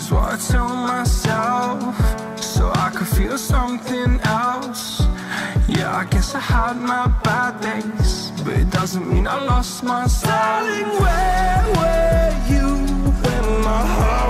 is what I tell myself, so I could feel something else. Yeah, I guess I had my bad days, but it doesn't mean I lost my style. Darling, where were you when my heart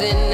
dancing